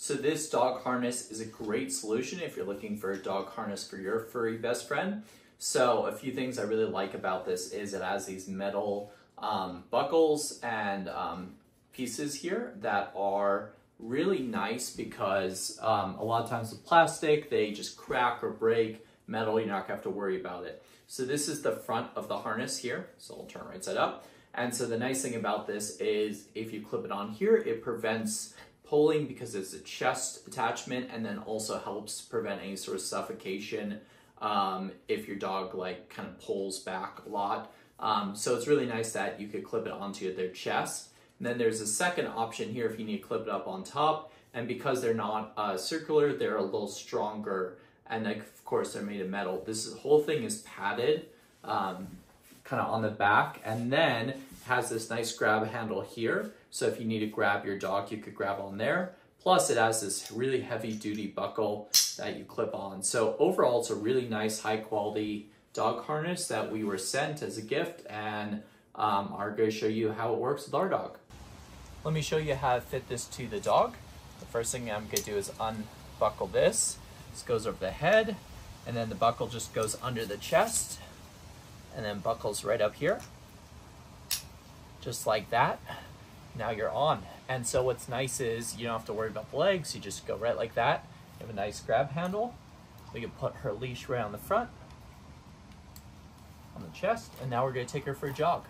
So this dog harness is a great solution if you're looking for a dog harness for your furry best friend. So a few things I really like about this is it has these metal um, buckles and um, pieces here that are really nice because um, a lot of times with plastic, they just crack or break. Metal, you're not gonna have to worry about it. So this is the front of the harness here. So I'll turn right side up. And so the nice thing about this is if you clip it on here, it prevents pulling because it's a chest attachment and then also helps prevent any sort of suffocation um, if your dog like kind of pulls back a lot. Um, so it's really nice that you could clip it onto their chest. And then there's a second option here if you need to clip it up on top. And because they're not uh, circular, they're a little stronger. And like, of course, they're made of metal. This whole thing is padded um, kind of on the back. And then has this nice grab handle here. So if you need to grab your dog, you could grab on there. Plus it has this really heavy duty buckle that you clip on. So overall, it's a really nice high quality dog harness that we were sent as a gift and um, are to show you how it works with our dog. Let me show you how to fit this to the dog. The first thing I'm going to do is unbuckle this. This goes over the head and then the buckle just goes under the chest and then buckles right up here just like that. Now you're on. And so what's nice is you don't have to worry about the legs. You just go right like that. You have a nice grab handle. We can put her leash right on the front, on the chest, and now we're gonna take her for a jog.